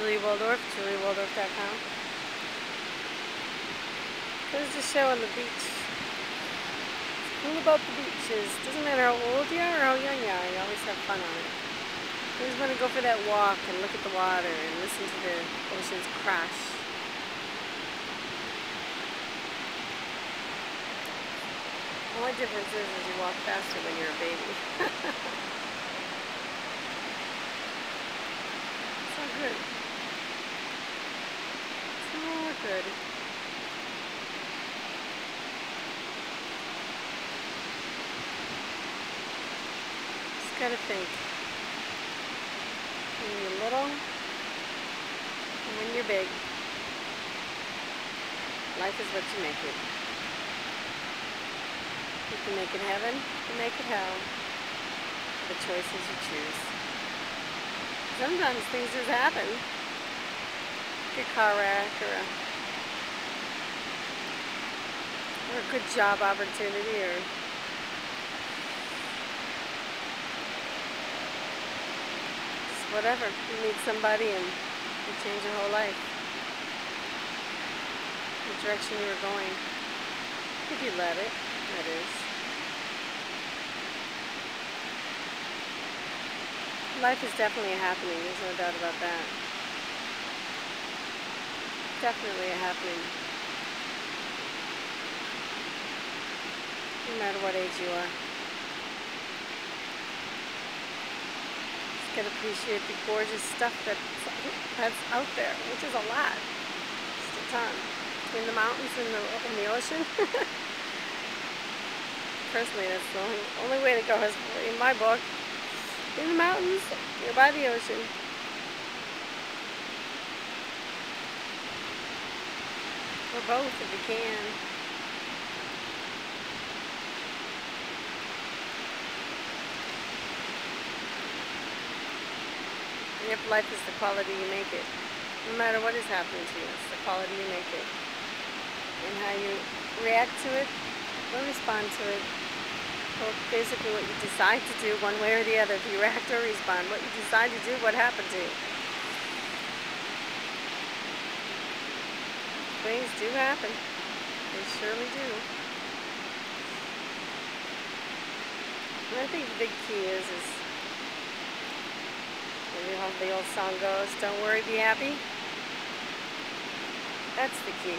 Julia Waldorf, juliawaldorf.com. There's a show on the beach. What's cool about the beach is, doesn't matter how old you are or how young you are, you always have fun on it. You always want to go for that walk and look at the water and listen to the oceans crash. The only difference is, is you walk faster when you're a baby. so good. So good. gotta think. When you're little and when you're big, life is what you make it. You can make it heaven, you can make it hell. The choices you choose. Sometimes things just happen. Like a car wreck or a, or a good job opportunity or whatever. You meet somebody and you change your whole life. The direction you were going. If you let it, that is. Life is definitely a happening, there's no doubt about that. Definitely a happening. No matter what age you are. can appreciate the gorgeous stuff that's, that's out there, which is a lot. Just a ton. Between the mountains and the, and the ocean. Personally, that's the only, only way to go is, in my book, in the mountains, you're by the ocean. Or both if you can. If life is the quality you make it. No matter what is happening to you, it's the quality you make it. And how you react to it or respond to it. Well, basically what you decide to do one way or the other. If you react or respond. What you decide to do, what happened to you. Things do happen. They surely do. And I think the big key is, is know the old song goes, don't worry, be happy. That's the key.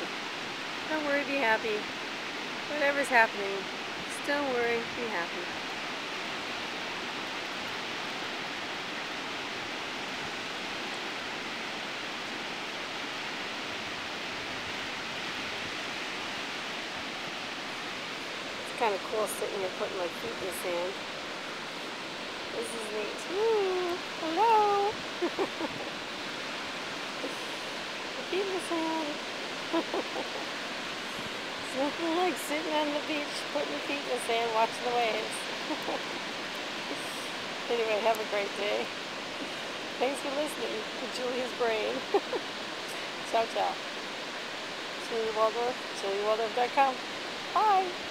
Don't worry, be happy. Whatever's happening, just don't worry, be happy. It's kind of cool sitting here putting my feet in the sand. This is neat. Ooh, sand. Nothing like sitting on the beach, putting your feet in the sand, watching the waves. anyway, have a great day. Thanks for listening to Julia's Brain. ciao, ciao. Julia Waldorf, juliawaldorf.com. Bye.